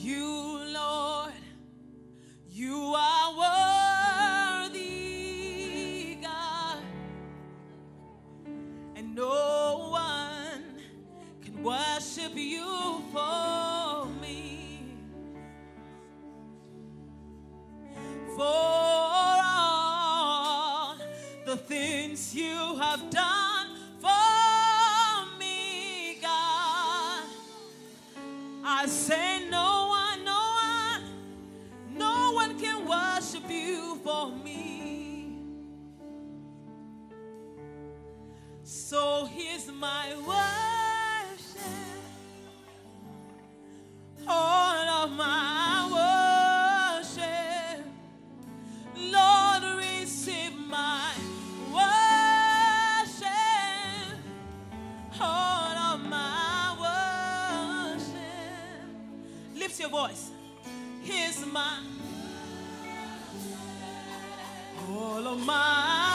You my worship, all of my worship. Lord, receive my worship, all of my worship. Lift your voice. Here's my all of my